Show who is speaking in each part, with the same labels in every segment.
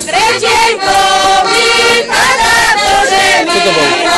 Speaker 1: Tretiej głowy pada do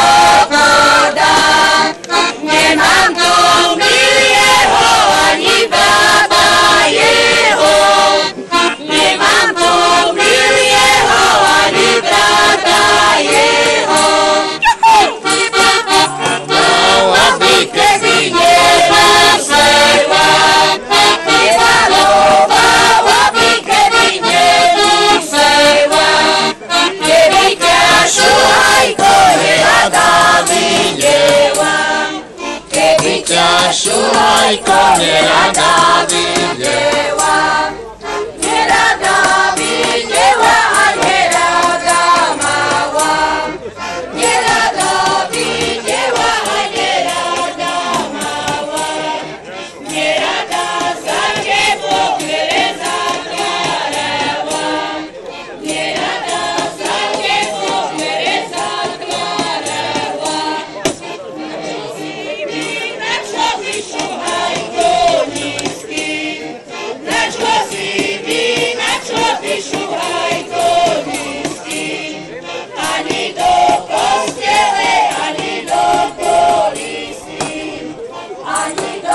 Speaker 1: Yeshua i koniec na